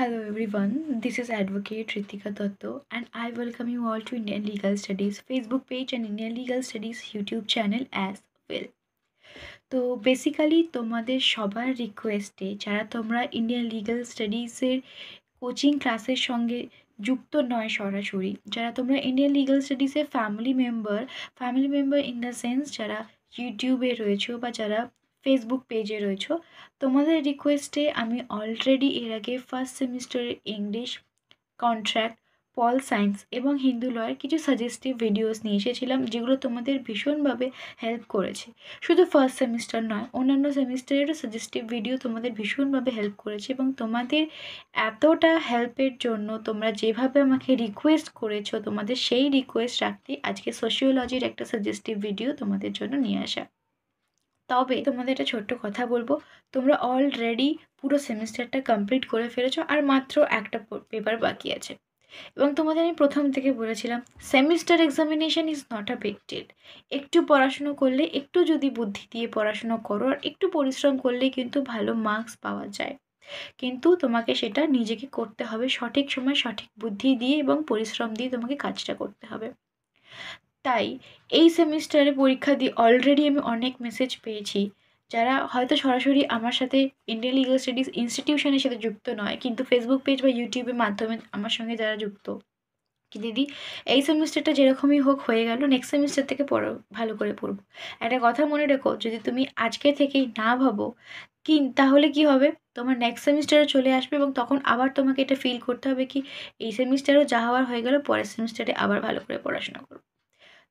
Hello everyone, this is Advocate Ritika Dotto and I welcome you all to Indian Legal Studies Facebook page and Indian Legal Studies YouTube channel as well. তো basically তোমাদের সবার রিকোয়েস্টে যারা তোমরা Indian legal স্টাডিজের coaching ক্লাসের সঙ্গে যুক্ত নয় সরাসরি যারা তোমরা Indian legal স্টাডিজের family member family member in the sense যারা ইউটিউবে রয়েছো বা যারা ফেসবুক পেজে রয়েছো। তোমাদের রিকোয়েস্টে আমি অলরেডি এর আগে ফার্স্ট সেমিস্টারের ইংলিশ কন্ট্রাক্ট পল সায়েন্স এবং হিন্দু লয়ের কিছু সাজেস্টিভ ভিডিওস নিয়ে এসেছিলাম, যেগুলো তোমাদের ভীষণভাবে হেল্প করেছে। শুধু ফার্স্ট সেমিস্টার নয়, অন্যান্য সেমিস্টারেরও সাজেস্টিভ ভিডিও তোমাদের ভীষণভাবে হেল্প করেছে এবং তোমাদের এতটা হেল্পের জন্য তোমরা যেভাবে আমাকে রিকোয়েস্ট করেছ, তোমাদের সেই রিকোয়েস্ট রাখতে আজকে সোশিওলজির একটা সাজেস্টিভ ভিডিও তোমাদের জন্য নিয়ে আসা। তবে তোমাদের একটা ছোট্ট কথা বলব। তোমরা অলরেডি পুরো সেমিস্টারটা কমপ্লিট করে ফেলেছো আর মাত্র একটা পেপার বাকি আছে। এবং তোমাদের আমি প্রথম থেকে বলেছিলাম semester examination is not a big একটু পড়াশুনো করলে, একটু যদি বুদ্ধি দিয়ে পড়াশুনো করো, আর একটু পরিশ্রম করলে কিন্তু ভালো মার্কস পাওয়া যায়। কিন্তু তোমাকে সেটা নিজেকে করতে হবে সঠিক সময় সঠিক বুদ্ধি দিয়ে এবং পরিশ্রম দিয়ে তোমাকে কাজটা করতে হবে। তাই এই সেমিস্টারে পরীক্ষা দিয়ে অলরেডি আমি অনেক মেসেজ পেয়েছি। যারা হয়তো সরাসরি আমার সাথে ইন্ডিয়ান লিগাল স্টাডিজ ইনস্টিটিউশনের সাথে যুক্ত নয়, কিন্তু ফেসবুক পেজ বা ইউটিউবের মাধ্যমে আমার সঙ্গে যারা যুক্ত। কি দিদি, এই সেমিস্টারটা যেরকমই হোক হয়ে গেল নেক্সট সেমিস্টার থেকে পড়ো, ভালো করে পড়ব একটা কথা মনে রেখো, যদি তুমি আজকে থেকেই না ভাবো, কি তাহলে কি হবে? তোমার নেক্সট সেমিস্টারে চলে আসবে এবং তখন আবার তোমাকে এটা ফিল করতে হবে কি, এই সেমিস্টারও যা হওয়ার হয়ে গেল, পরের সেমিস্টারে আবার ভালো করে পড়াশোনা করব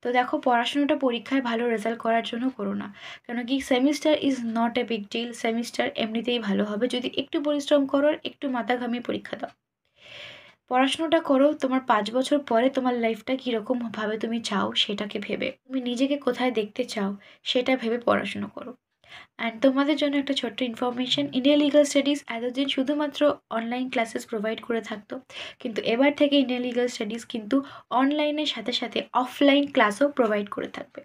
তো দেখো পড়াশোনাটা পরীক্ষায় ভালো রেজাল্ট করার জন্য করো না। কেন কি semester is not a big deal semester এমনিতেই ভালো হবে। যদি একটু পরিশ্রম করো, একটু মাথা ঘামিয়ে পরীক্ষা দাও। পড়াশোনাটা করো, তোমার পাঁচ বছর পরে তোমার লাইফটা কীরকমভাবে তুমি চাও সেটাকে ভেবে। তুমি নিজেকে কোথায় দেখতে চাও সেটা ভেবে পড়াশুনো করো। অ্যান্ড তোমাদের জন্য একটা ছোট্ট ইনফরমেশান ইন্ডিয়া লিগাল স্টাডিজ এতদিন শুধুমাত্র অনলাইন ক্লাসেস প্রোভাইড করে থাকতো। কিন্তু এবার থেকে ইন্ডিয়া লিগাল স্টাডিজ কিন্তু অনলাইনের সাথে সাথে অফলাইন ক্লাসও প্রোভাইড করে থাকবে।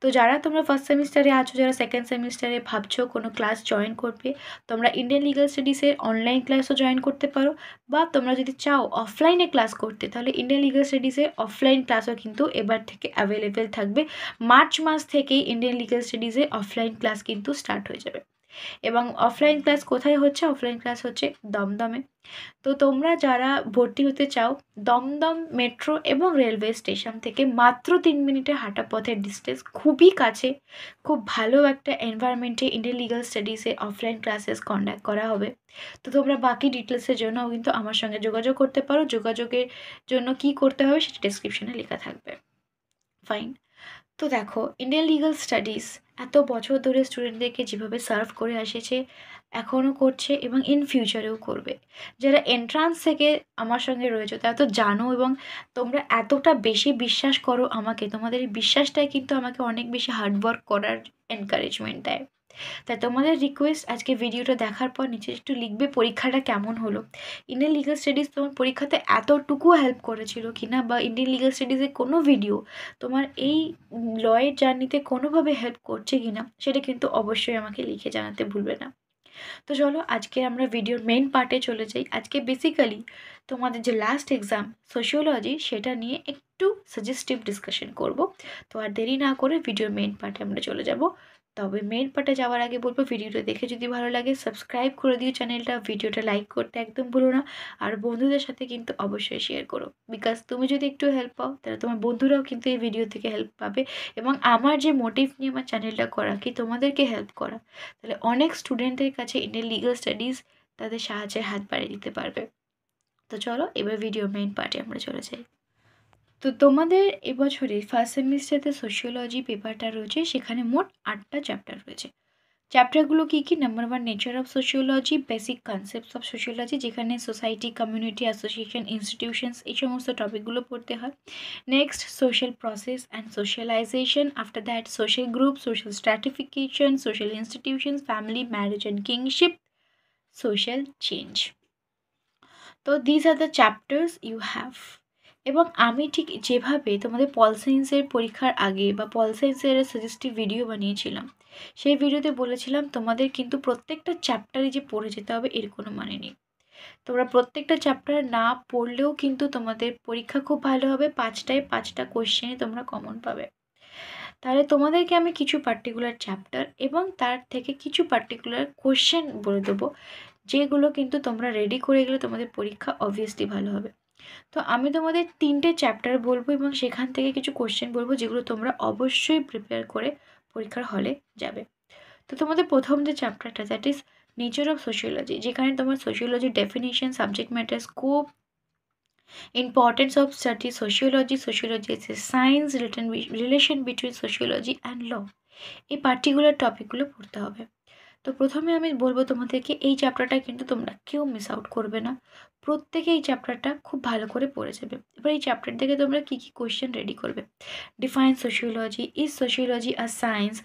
তো যারা তোমরা ফার্স্ট সেমিস্টারে আছো, যারা সেকেন্ড সেমিস্টারে ভাবছ কোনো ক্লাস জয়েন করবে, তোমরা ইন্ডিয়ান লিগাল স্টাডিজের অনলাইন ক্লাসও জয়েন করতে পারো। বা তোমরা যদি চাও অফলাইনে ক্লাস করতে, তাহলে ইন্ডিয়ান লিগাল স্টাডিজের অফলাইন ক্লাসও কিন্তু এবার থেকে অ্যাভেলেবেল থাকবে। মার্চ মাস থেকেই ইন্ডিয়ান লিগাল স্টাডিজের অফলাইন ক্লাস কিন্তু স্টার্ট হয়ে যাবে। এবং অফলাইন ক্লাস কোথায় হচ্ছে? অফলাইন ক্লাস হচ্ছে দমদমে। তো তোমরা যারা ভর্তি হতে চাও, দমদম মেট্রো এবং রেলওয়ে স্টেশন থেকে মাত্র তিন মিনিটে হাঁটা পথের ডিস্টেন্স খুবই কাছে। খুব ভালো একটা এনভায়রনমেন্টে ইন্ডিয়ান লিগাল স্টাডিজে অফলাইন ক্লাসেস কন্ডাক্ট করা হবে। তো তোমরা বাকি ডিটেলসের জন্যও কিন্তু আমার সঙ্গে যোগাযোগ করতে পারো। যোগাযোগের জন্য কি করতে হবে সেটা ডিসক্রিপশানে লেখা থাকবে। ফাইন তো দেখো ইন্ডিয়ান লিগাল স্টাডিজ এত বছর ধরে স্টুডেন্টদেরকে যেভাবে সার্ভ করে আসেছে এখনও করছে এবং ইন ফিউচারেও করবে। যারা এন্ট্রান্স থেকে আমার সঙ্গে রয়েছে, তারা তো জানো এবং তোমরা এতটা বেশি বিশ্বাস করো আমাকে, তোমাদের এই বিশ্বাসটাই কিন্তু আমাকে অনেক বেশি হার্ডওয়ার্ক করার এনকারেজমেন্ট দেয়। তাই তোমাদের রিকোয়েস্ট আজকে ভিডিওটা দেখার পর নিচে একটু লিখবে পরীক্ষাটা কেমন হলো। ইন্ডিয়ান লিগাল স্টাডিজ তোমার পরীক্ষাতে এতটুকু হেল্প করেছিল কি না বা ইন্ডিয়ান লিগাল স্টাডিজের কোনো ভিডিও তোমার এই লয়ের জার্নিতে কোনোভাবে হেল্প করছে কি না সেটা কিন্তু অবশ্যই আমাকে লিখে জানাতে ভুলবে না। তো চলো আজকে আমরা ভিডিওর মেন পার্টে চলে যাই। আজকে বেসিক্যালি তোমাদের যে লাস্ট এক্সাম সোশিওলজি সেটা নিয়ে একটু সাজেস্টিভ ডিসকাশন করব। তো আর দেরি না করে ভিডিওর মেন পার্টে আমরা চলে যাব। তবে মেন পার্টে যাওয়ার আগে বলব ভিডিওটা দেখে যদি ভালো লাগে সাবস্ক্রাইব করে দিও চ্যানেলটা ভিডিওটা লাইক করতে একদম ভুলো না। আর বন্ধুদের সাথে কিন্তু অবশ্যই শেয়ার করো। বিকজ তুমি যদি একটু হেল্প পাও, তাহলে তোমার বন্ধুরাও কিন্তু এই ভিডিও থেকে হেল্প পাবে। এবং আমার যে মোটিভ নিয়ে আমার চ্যানেলটা করা, কি তোমাদেরকে হেল্প করা, তাহলে অনেক স্টুডেন্টের কাছে ইন্ডিয়ান লিগাল স্টাডিজ তাদের সাহায্যের হাত বাড়িয়ে দিতে পারবে। তো চলো, এবার ভিডিও মেইন পার্টে আমরা চলে যাই। তো তোমাদের এবছরে ফার্স্ট সেমিস্টারে সোশিওলজি পেপারটা রয়েছে, সেখানে মোট আটটা চ্যাপ্টার রয়েছে। চ্যাপ্টারগুলো কী কী? Number one nature of sociology basic concepts of sociology যেখানে সোসাইটি কমিউনিটি অ্যাসোসিয়েশন ইনস্টিটিউশনস এই সমস্ত টপিকগুলো পড়তে হয়। Next social process and socialisation after that social group social stratification social institutions family marriage and kinship social change তো these are the chapters you have এবং আমি ঠিক যেভাবে তোমাদের পল সায়েন্সের পরীক্ষার আগে বা পল সায়েন্সের সাজেস্টিভ ভিডিও বানিয়েছিলাম, সেই ভিডিওতে বলেছিলাম তোমাদের কিন্তু প্রত্যেকটা চ্যাপ্টারে যে পড়ে যেতে হবে এর কোনো মানে নেই। তোমরা প্রত্যেকটা চ্যাপ্টার না পড়লেও কিন্তু তোমাদের পরীক্ষা খুব ভালো হবে, পাঁচটায় পাঁচটা কোশ্চেনে তোমরা কমন পাবে। তাহলে তোমাদেরকে আমি কিছু পার্টিকুলার চ্যাপ্টার এবং তার থেকে কিছু পার্টিকুলার কোশ্চেন বলে দেবো, যেগুলো কিন্তু তোমরা রেডি করে গেলে তোমাদের পরীক্ষা অবভিয়াসলি ভালো হবে। তো আমি তোমাদের তিনটে চ্যাপ্টার বলব এবং সেখান থেকে কিছু কোশ্চেন বলব যেগুলো তোমরা অবশ্যই প্রিপেয়ার করে পরীক্ষার হলে যাবে। তো তোমাদের প্রথম যে চ্যাপ্টারটা that is nature of sociology যেখানে তোমার sociology definition subject matter scope importance of study sociology sociology science related relation between sociology and law এই পার্টিকুলার টপিকগুলো পড়তে হবে। তো প্রথমে আমি বলব তোমাদেরকে এই চ্যাপ্টারটা কিন্তু তোমরা কেউ মিস আউট করবে না। প্রত্যেকে এই চ্যাপ্টারটা খুব ভালো করে পড়ে যাবে। এবার এই চ্যাপ্টার থেকে তোমরা কী কী কোয়েশ্চেন রেডি করবে? Define sociology is sociology are science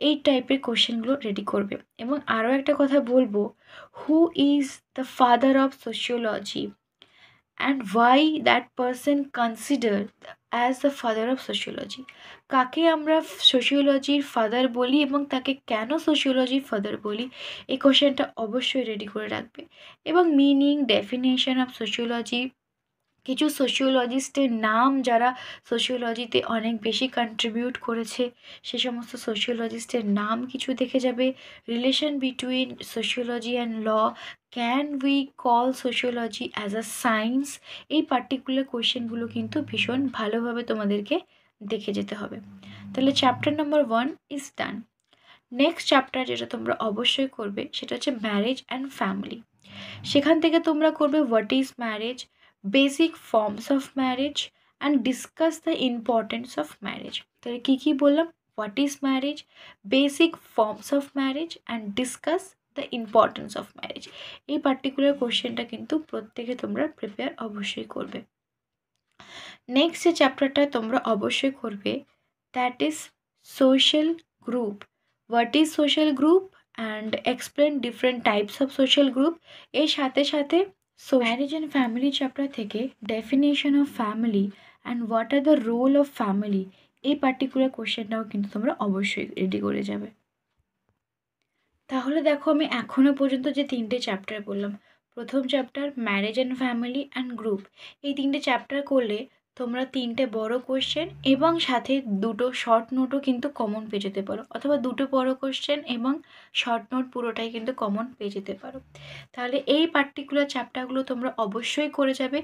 এই টাইপের কোশ্চেনগুলো রেডি করবে। এবং আরও একটা কথা বলব who is the father of sociology and why that person consider as the father of sociology কাকে আমরা সোশিওলজির ফাদার বলি এবং তাকে কেন সোশিওলজির ফাদার বলি? এই কোশ্চেনটা অবশ্যই রেডি করে রাখবে। এবং মিনিং ডেফিনেশন অফ সোশিওলজি কিছু সোশিওলজিস্টের নাম যারা সোশিওলজিতে অনেক বেশি কন্ট্রিবিউট করেছে, সে সমস্ত সোশিওলজিস্টের নাম কিছু দেখে যাবে। Relation between sociology and law can we call sociology as a science এই পার্টিকুলার কোয়েশ্চেনগুলো কিন্তু ভীষণ ভালোভাবে তোমাদেরকে দেখে যেতে হবে। তাহলে chapter number one is done next chapter যেটা তোমরা অবশ্যই করবে, সেটা হচ্ছে ম্যারেজ অ্যান্ড ফ্যামিলি সেখান থেকে তোমরা করবে what is marriage basic forms of marriage and discuss the importance of marriage তাহলে কী কী বললাম what is marriage basic forms of marriage and discuss the importance of marriage এই পার্টিকুলার কোশ্চেনটা কিন্তু প্রত্যেকে তোমরা প্রিপেয়ার অবশ্যই করবে। নেক্সট যে চ্যাপ্টারটা তোমরা অবশ্যই করবে that is social group what is social group and explain different types of social group এর সাথে সাথে so marriage and family chapter থেকে definition of family and what are the role of family এই পার্টিকুলার কোয়েশ্চেনটাও কিন্তু তোমরা অবশ্যই ready করে যাবে। তাহলে দেখো আমি এখনও পর্যন্ত যে তিনটে চ্যাপ্টার বললাম প্রথম chapter marriage and family and group এই তিনটে চ্যাপ্টার করলে তোমরা তিনটে বড় কোশ্চেন এবং সাথে দুটো শর্ট নোটও কিন্তু কমন পেয়ে যেতে পারো। অথবা দুটো বড় কোশ্চেন এবং শর্ট নোট পুরোটাই কিন্তু কমন পেয়ে যেতে পারো। তাহলে এই পার্টিকুলার চ্যাপ্টারগুলো তোমরা অবশ্যই করে যাবে।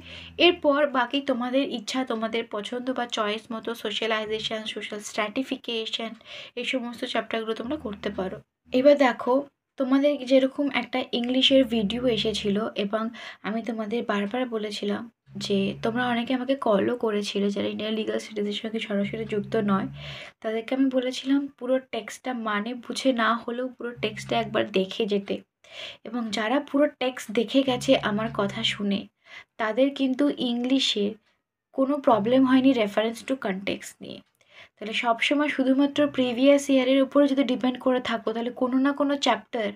এরপর বাকি তোমাদের ইচ্ছা, তোমাদের পছন্দ বা চয়েস মতো সোশ্যালাইজেশন সোশ্যাল স্ট্র্যাটিফিকেশন এই সমস্ত চ্যাপ্টারগুলো তোমরা করতে পারো। এবার দেখো, তোমাদের যেরকম একটা ইংলিশের ভিডিও এসেছিল এবং আমি তোমাদের বারবার বলেছিলাম যে তোমরা অনেকে আমাকে কলও করেছিলে যারা ইন্ডিয়ান লিগাল স্টাডিজের সঙ্গে সরাসরি যুক্ত নয়। তাদেরকে আমি বলেছিলাম, পুরো টেক্সটটা মানে বুঝে না হলেও পুরো টেক্সটটা একবার দেখে যেতে। এবং যারা পুরো টেক্সট দেখে গেছে আমার কথা শুনে, তাদের কিন্তু ইংলিশে কোনো প্রবলেম হয়নি রেফারেন্স টু কনটেক্স নিয়ে। তাহলে সবসময় শুধুমাত্র প্রিভিয়াস ইয়ারের উপরে যদি ডিপেন্ড করে থাকো, তাহলে কোনো না কোনো চ্যাপ্টার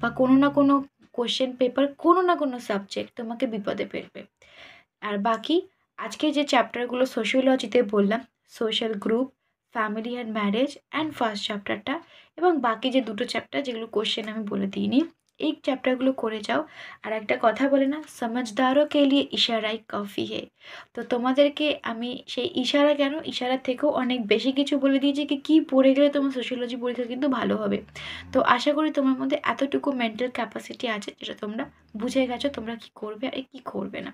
বা কোনো না কোনো কোশ্চেন পেপার কোনো না কোনো সাবজেক্ট তোমাকে বিপদে ফেলবে। আর বাকি আজকে যে চ্যাপ্টারগুলো সোশিওলজিতে বললাম social group family and marriage and first চ্যাপ্টারটা এবং বাকি যে দুটো চ্যাপ্টার যেগুলো কোশ্চেন আমি বলে দিইনি, এই চ্যাপ্টারগুলো করে যাও। আর একটা কথা বলে না সমঝদারও কে লিয়ে ইশারাই কফি হে তো তোমাদেরকে আমি সেই ইশারা কেন ইশারা থেকেও অনেক বেশি কিছু বলে দিয়েছি কি, কী পড়ে গেলে তোমার সোশ্যোলজি পরীক্ষা কিন্তু ভালো হবে। তো আশা করি তোমার মধ্যে এতটুকু মেন্টাল ক্যাপাসিটি আছে যেটা তোমরা বুঝে গেছো তোমরা কি করবে আর কি করবে না।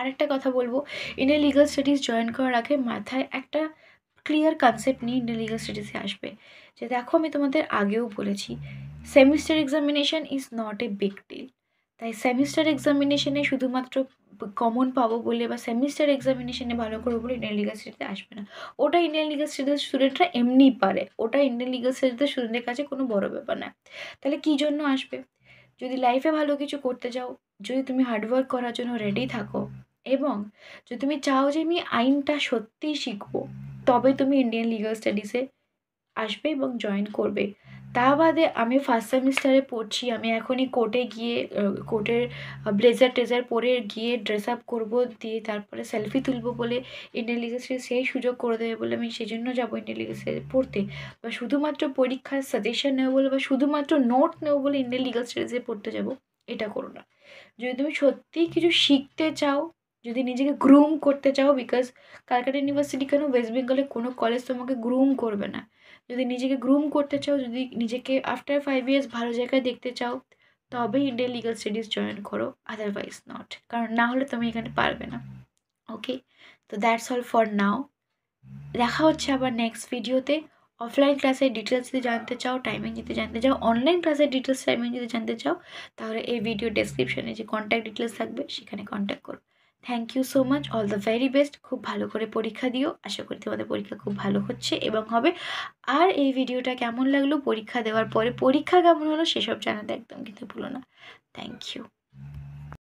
আরেকটা কথা বলব ইন্ডিয়ান লিগাল স্টাডিজ জয়েন করার আগে মাথায় একটা ক্লিয়ার কনসেপ্ট নিয়ে ইন্ডিয়ান লিগাল স্টাডিজে আসবে, যে দেখো আমি তোমাদের আগেও বলেছি semester examination is not a big deal তাই সেমিস্টার এক্সামিনেশানে শুধুমাত্র কমন পাবো বলে বা সেমিস্টার এক্সামিনেশানে ভালো করব বলে ইন্ডিয়ান লিগাল স্টাডিতে আসবে না, ওটা ইন্ডিয়ান লিগাল স্টাডিজের স্টুডেন্টরা এমনিই পারে, ওটা ইন্ডিয়ান লিগাল স্টাডিজের স্টুডেন্টের কাছে কোনো বড় ব্যাপার না, তাহলে কী জন্য আসবে? যদি লাইফে ভালো কিছু করতে যাও, যদি তুমি হার্ডওয়ার্ক করার জন্য রেডি থাকো এবং যদি তুমি চাও যে আমি আইনটা সত্যিই শিখব, তবে তুমি ইন্ডিয়ান লিগাল স্টাডিসে আসবে এবং জয়েন করবে। তা বাদে আমি ফার্স্ট সেমিস্টারে পড়ছি, আমি এখনই কোর্টে গিয়ে কোর্টের ব্লেজার টেজার পরে গিয়ে ড্রেস আপ করব, দিয়ে তারপরে সেলফি তুলবো বলে ইন্ডিয়ান লিগাল স্টাডিজ সেই সুযোগ করে দেবে বলে আমি সেই জন্য যাব ইন্ডিয়ান স্টাডিজ পড়তে। বা শুধুমাত্র পরীক্ষার সাজেশন নেব বলে বা শুধুমাত্র নোট নেব বলে ইন্ডিয়ান লিগাল স্টাডিজে পড়তে যাব, এটা করো না। যদি তুমি সত্যিই কিছু শিখতে চাও যদি নিজেকে গ্রুম করতে চাও বিকজ ক্যালকাটা ইউনিভার্সিটি কেন ওয়েস্ট বেঙ্গলে কোনো কলেজ তোমাকে গ্রুম করবে না? যদি নিজেকে গ্রুম করতে চাও, যদি নিজেকে আফটার ফাইভ ইয়ার্স ভালো জায়গায় দেখতে চাও, তবে ইন্ডিয়ান লিগাল স্টাডিজ জয়েন করো আদারওয়াইজ নট কারণ না হলে তুমি এখানে পারবে না। ওকে তো দ্যাটস অল ফর নাও দেখা হচ্ছে আবার নেক্সট ভিডিওতে অফলাইন ক্লাসের ডিটেলস যদি জানতে চাও টাইমিং যদি জানতে চাও অনলাইন ক্লাসের ডিটেলস টাইমিং যদি জানতে চাও, তাহলে এই ভিডিও ডেসক্রিপশানে যে কন্ট্যাক্ট ডিটেলস থাকবে, সেখানে কন্ট্যাক্ট করো। Thank you so much all the very best খুব ভালো করে পরীক্ষা দিও। আশা করি তোমাদের পরীক্ষা খুব ভালো হচ্ছে এবং হবে। আর এই ভিডিওটা কেমন লাগল? পরীক্ষা দেওয়ার পরে পরীক্ষা কেমন হলো? সেসব জানাতে একদম কিন্তু ভুলো না। Thank you